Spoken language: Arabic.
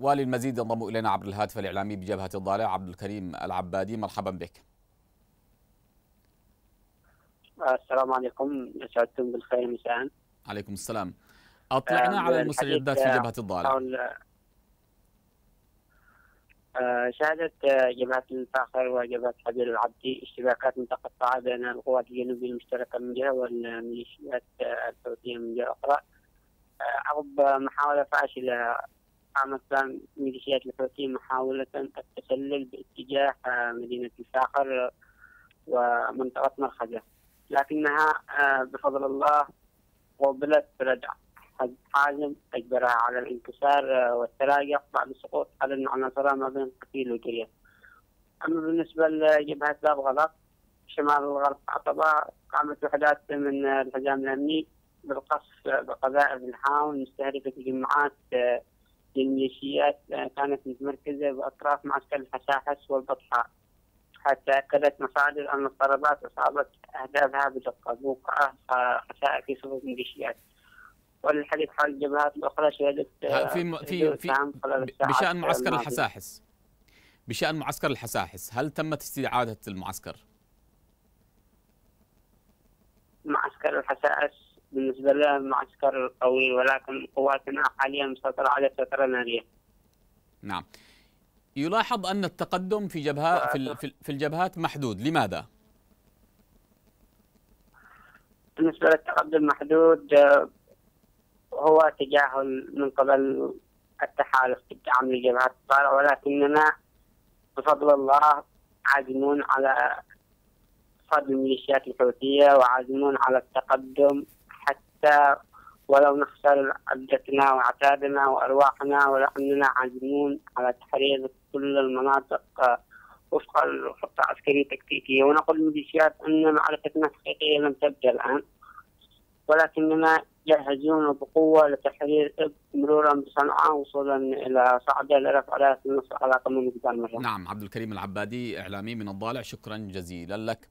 وللمزيد ينضم إلينا عبر الهاتف الإعلامي بجبهة الضالع عبد الكريم العبادي مرحبا بك. السلام عليكم سعدتم بالخير مساء. عليكم السلام. أطلعنا على المستجدات في جبهة الضالع. آه، شهدت جبهة الفاخر وجبهة حبيب العبدي اشتباكات متقطعة بين القوات الجنوبية المشتركة من جهة والميليشيات الحوثية من جهة أخرى عقب محاولة فاشلة قامت ميليشيات الحوثية محاولة التسلل باتجاه مدينة الفاخر ومنطقة مرخزة. لكنها بفضل الله قوبلت بردع حازم أجبرها على الانكسار والتراجع بعد السقوط على العناصر ما بين قتيل وجرية أما بالنسبة لجبهة باب غلط شمال الغرب عطبة قامت وحدات من الحزام الأمني بالقصف بقذائف الحاون مستهدفة جماعات للميليشيات كانت متمركزة بأطراف معسكر الحساحس والبطحاء حتى أكدت مصادر أن الضربات أصابت أهدافها بدقة. بوقع خسائر في صفوف الميليشيات والحديث حول الجبهات الأخرى شهدت في في في بشأن معسكر الحساحس. بشأن معسكر الحساحس. هل تمت استعادة المعسكر؟ معسكر الحساحس بالنسبة له معسكر قوي ولكن قواتنا حاليا مسيطرة على فترة نارية. نعم. يلاحظ أن التقدم في جبهات في, في الجبهات محدود. لماذا؟ بالنسبة للتقدم محدود هو تجاهل من قبل التحالف بالدعم لجبهات الطارئ ولكننا بفضل الله عازمون على صد الميليشيات الحوثية وعازمون على التقدم حتى ولو نخسر عدتنا وعتادنا وأرواحنا ولكننا عازمون على تحرير كل المناطق وفق الخطة العسكرية التكتيكية. ونقول للميليشيات أن معركتنا الحقيقية لم تبدأ الآن ولكننا جاهزون بقوة لتحرير مرورا بصنعاء وصولا إلى صعدة لرفع رأس النصر على قمة جبال نعم عبد الكريم العبادي إعلامي من الضالع شكرا جزيلا لك.